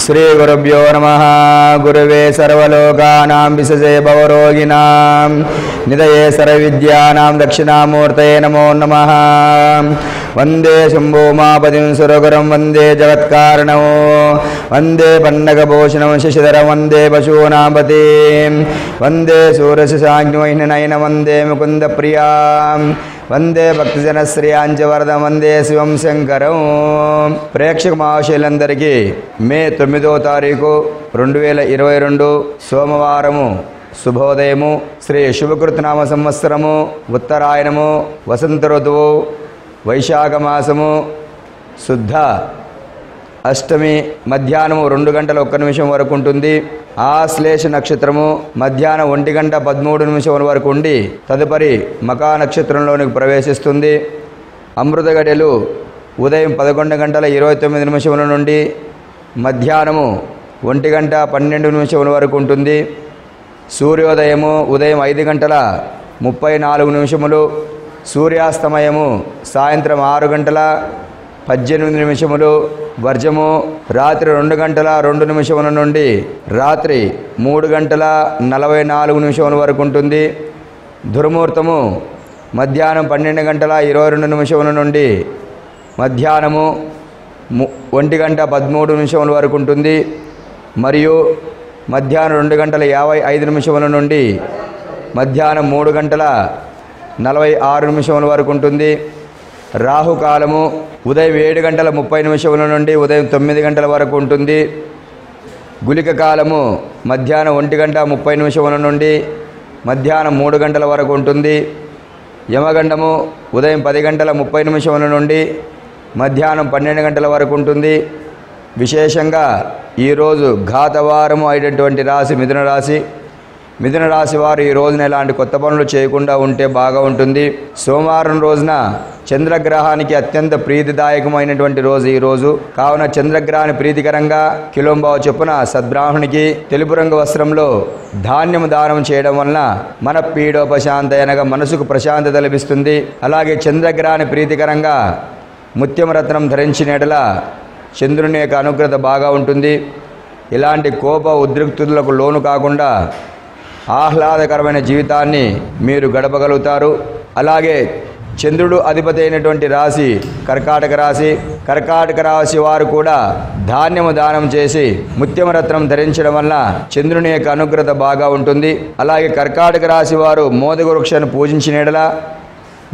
श्रीगुरुभ्यो नमः गुरुवे सर्वलोकानां विशसे भवरोगिणां। निधये सर्वविद्यानां दक्षिणामूर्तये नमो नमः। वन्दे शम्भोमापतिं सुरगुरं वन्दे जगत्कारणो। वन्दे पण्डकभूषणं शशिधरं वन्दे पशूनापतिं। वन्दे सूरशशाग् महिनयन वन्दे मुकुन्दप्रियाम्। వందే భక్తజన శ్రీ అంజవరద వందే శివం శంకరం. ప్రేక్షక మహాశైలందరికీ మే తొమ్మిదో తారీఖు రెండు వేల ఇరవై రెండు సోమవారము శుభోదయము. శ్రీ శుభకృతనామ సంవత్సరము ఉత్తరాయణము వసంత ఋతువు వైశాఖ మాసము శుద్ధ అష్టమి మధ్యాహ్నము రెండు గంటల ఒక్క నిమిషం వరకు ఉంటుంది. ఆశ్లేష నక్షత్రము మధ్యాహ్నం ఒంటి గంట పదమూడు నిమిషముల వరకు ఉండి తదుపరి మకా నక్షత్రంలోనికి ప్రవేశిస్తుంది. అమృత గడియలు ఉదయం పదకొండు గంటల ఇరవై తొమ్మిది నిమిషముల నుండి మధ్యాహ్నము ఒంటి గంట పన్నెండు నిమిషముల వరకు ఉంటుంది. సూర్యోదయము ఉదయం ఐదు గంటల ముప్పై నాలుగు నిమిషములు సూర్యాస్తమయము సాయంత్రం ఆరు గంటల పద్దెనిమిది నిమిషములు వర్జము. రాత్రి రెండు గంటల రెండు నిమిషముల నుండి రాత్రి మూడు గంటల నలభై నాలుగు నిమిషముల వరకు ఉంటుంది. దుర్ముహూర్తము మధ్యాహ్నం పన్నెండు గంటల ఇరవై రెండు నిమిషముల నుండి మధ్యాహ్నము ఒంటి గంట పదమూడు నిమిషముల వరకు ఉంటుంది. మరియు మధ్యాహ్నం రెండు గంటల యాభై ఐదు నిమిషముల నుండి మధ్యాహ్నం మూడు గంటల నలభై ఆరు నిమిషముల వరకు ఉంటుంది. రాహుకాలము ఉదయం ఏడు గంటల ముప్పై నిమిషముల నుండి ఉదయం తొమ్మిది గంటల వరకు ఉంటుంది. గులిక కాలము మధ్యాహ్నం ఒంటి గంట ముప్పై నిమిషముల నుండి మధ్యాహ్నం మూడు గంటల వరకు ఉంటుంది. యమగండము ఉదయం పది గంటల ముప్పై నిమిషముల నుండి మధ్యాహ్నం పన్నెండు గంటల వరకు ఉంటుంది. విశేషంగా ఈరోజు ఘాతవారము అయినటువంటి రాశి మిథున రాశి. మిథున రాశి వారు ఈ రోజున ఎలాంటి కొత్త పనులు చేయకుండా ఉంటే బాగా ఉంటుంది. సోమవారం రోజున చంద్రగ్రహానికి అత్యంత ప్రీతిదాయకమైనటువంటి రోజు ఈ రోజు. కావున చంద్రగ్రహాన్ని ప్రీతికరంగా కిలోంబావు చొప్పున సద్బ్రాహ్మణికి తెలుపు రంగు వస్త్రంలో ధాన్యము దానం చేయడం వలన మన పీడోపశాంత అనగా మనసుకు ప్రశాంతత లభిస్తుంది. అలాగే చంద్రగ్రహాన్ని ప్రీతికరంగా ముత్యం రత్నం ధరించిన ఎడల చంద్రుని యొక్క అనుగ్రత బాగా ఉంటుంది. ఇలాంటి కోప ఉద్రిక్తులకు లోను కాకుండా ఆహ్లాదకరమైన జీవితాన్ని మీరు గడపగలుగుతారు. అలాగే చంద్రుడు అధిపతి అయినటువంటి రాశి కర్కాటక రాశి కర్కాటక రాశి వారు కూడా ధాన్యము దానం చేసి ముత్యమ రత్నం ధరించడం వల్ల చంద్రుని యొక్క అనుగ్రత బాగా ఉంటుంది. అలాగే కర్కాటక రాశి వారు మోదక వృక్షాన్ని పూజించిన ఎడల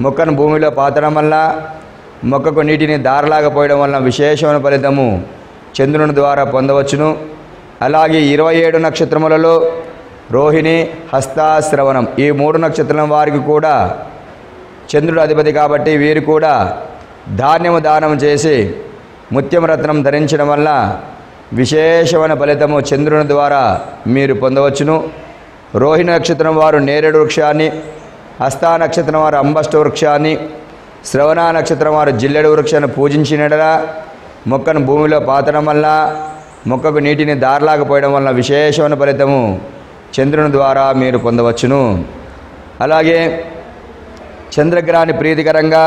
మొక్కను భూమిలో పాతడం వల్ల మొక్కకు నీటిని దారలాగా పోయడం వలన విశేషమైన ఫలితము చంద్రుని ద్వారా పొందవచ్చును. అలాగే ఇరవై ఏడు నక్షత్రములలో రోహిణి హస్తాశ్రవణం. ఈ మూడు నక్షత్రం వారికి కూడా చంద్రుడు అధిపతి కాబట్టి వీరు కూడా ధాన్యము దానం చేసి ముత్యం రత్నం ధరించడం వల్ల విశేషమైన ఫలితము చంద్రుని ద్వారా మీరు పొందవచ్చును. రోహిణి నక్షత్రం వారు నేరేడు వృక్షాన్ని హస్తా నక్షత్రం వారు అంబష్ట వృక్షాన్ని శ్రవణ నక్షత్రం వారు జిల్లెడు వృక్షాన్ని పూజించినడలా మొక్కను భూమిలో పాతడం వల్ల మొక్కకు నీటిని దారలాగా పోయడం వల్ల విశేషమైన ఫలితము చంద్రుని ద్వారా మీరు పొందవచ్చును. అలాగే చంద్రగ్రహాన్ని ప్రీతికరంగా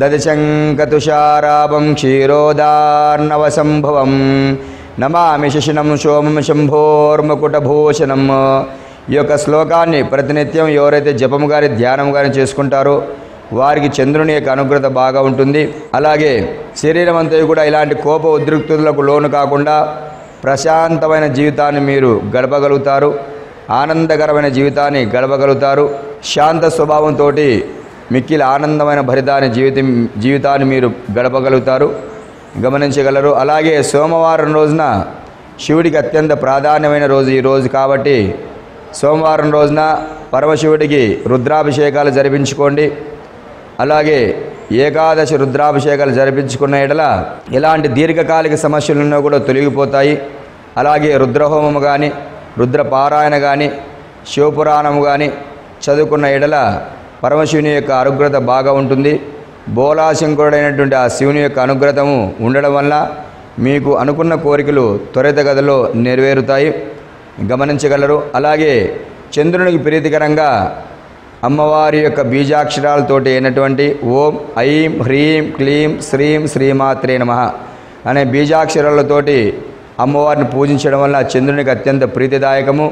దదిశంకతుషారాభం క్షీరోదార్ణవ సంభవం నమామి శశినం సోమం శంభోర్మకుటభూషణం. ఈ యొక్క శ్లోకాన్ని ప్రతినిత్యం ఎవరైతే జపము గారి ధ్యానం గాని చేసుకుంటారో వారికి చంద్రుని యొక్క అనుగ్రత బాగా ఉంటుంది. అలాగే శరీరం అంతా కూడా ఇలాంటి కోప ఉద్రిక్తులకు లోను కాకుండా ప్రశాంతమైన జీవితాన్ని మీరు గడపగలుగుతారు ఆనందకరమైన జీవితాన్ని గడపగలుగుతారు. శాంత స్వభావంతో మిక్కిలి ఆనందమైన భరితాన్ని జీవితం జీవితాన్ని మీరు గడపగలుగుతారు. గమనించగలరు. అలాగే సోమవారం రోజున శివుడికి అత్యంత ప్రాధాన్యమైన రోజు ఈ రోజు కాబట్టి సోమవారం రోజున పరమశివుడికి రుద్రాభిషేకాలు జరిపించుకోండి. అలాగే ఏకాదశి రుద్రాభిషేకాలు జరిపించుకున్న ఎడల ఎలాంటి దీర్ఘకాలిక సమస్యలున్నా కూడా తొలగిపోతాయి. అలాగే రుద్రహోమము కానీ రుద్రపారాయణ కానీ శివపురాణము కానీ చదువుకున్న ఎడల పరమశివుని యొక్క అనుగ్రత బాగా ఉంటుంది. బోలాశంకరుడైనటువంటి ఆ శివుని యొక్క అనుగ్రతము ఉండడం వల్ల మీకు అనుకున్న కోరికలు త్వరితగతిలో నెరవేరుతాయి. గమనించగలరు. అలాగే చంద్రునికి ప్రీతికరంగా అమ్మవారి యొక్క బీజాక్షరాలతోటి అయినటువంటి ఓం ఐం హ్రీం క్లీం శ్రీం శ్రీమాత్రే నమ అనే బీజాక్షరాలతోటి అమ్మవారిని పూజించడం వల్ల చంద్రునికి అత్యంత ప్రీతిదాయకము.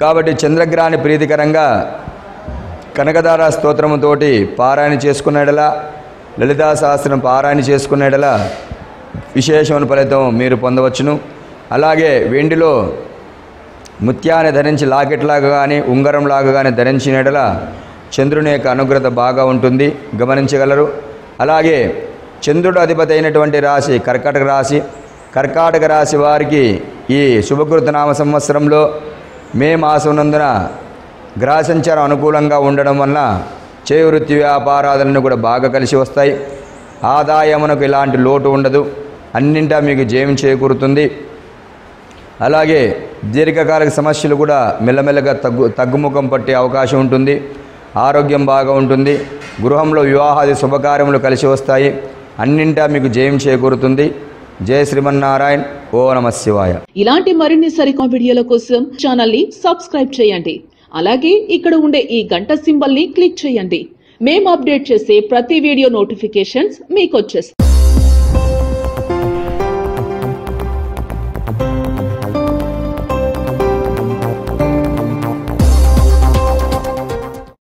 కాబట్టి చంద్రగ్రహాన్ని ప్రీతికరంగా కనకదార స్తోత్రముతోటి పారాయణ చేసుకునేడలా లలితా సహస్రం పారాయణ చేసుకునేడలా విశేషమైన ఫలితం మీరు పొందవచ్చును. అలాగే వెండిలో ముత్యాన్ని ధరించి లాకెట్లాగా కానీ ఉంగరంలాగా కానీ ధరించినడల చంద్రుని యొక్క అనుగ్రత బాగా ఉంటుంది. గమనించగలరు. అలాగే చంద్రుడు అధిపతి అయినటువంటి రాశి కర్కాటక రాశి. కర్కాటక రాశి వారికి ఈ శుభకృత నామ సంవత్సరంలో మే మాసం నందున గ్రహ సంచారం అనుకూలంగా ఉండడం వలన చేవృత్తి వ్యాపారాదులను వ్యాపారాలను కూడా బాగా కలిసి వస్తాయి. ఆదాయమునకు ఎలాంటి లోటు ఉండదు. అన్నింటా మీకు జయం చేకూరుతుంది. అలాగే దీర్ఘకాలిక సమస్యలు కూడా మెల్లమెల్లగా తగ్గు తగ్గుముఖం పట్టే అవకాశం ఉంటుంది. ఆరోగ్యం బాగా ఉంటుంది. గృహంలో వివాహాది శుభకార్యములు కలిసి వస్తాయి. అన్నింటా మీకు జయం చేకూరుతుంది. జయ శ్రీమన్నారాయణ. ఓ నమ శివాయ. ఇలాంటి మరిన్ని సరికొత్త వీడియోల కోసం ఛానల్ని సబ్స్క్రైబ్ చేయండి. అలాగే ఇక్కడ ఉండే ఈ గంట సింబల్ని క్లిక్ చేయండి. మేము అప్డేట్ చేసే ప్రతి వీడియో నోటిఫికేషన్స్ మీకు వచ్చేస్తాయి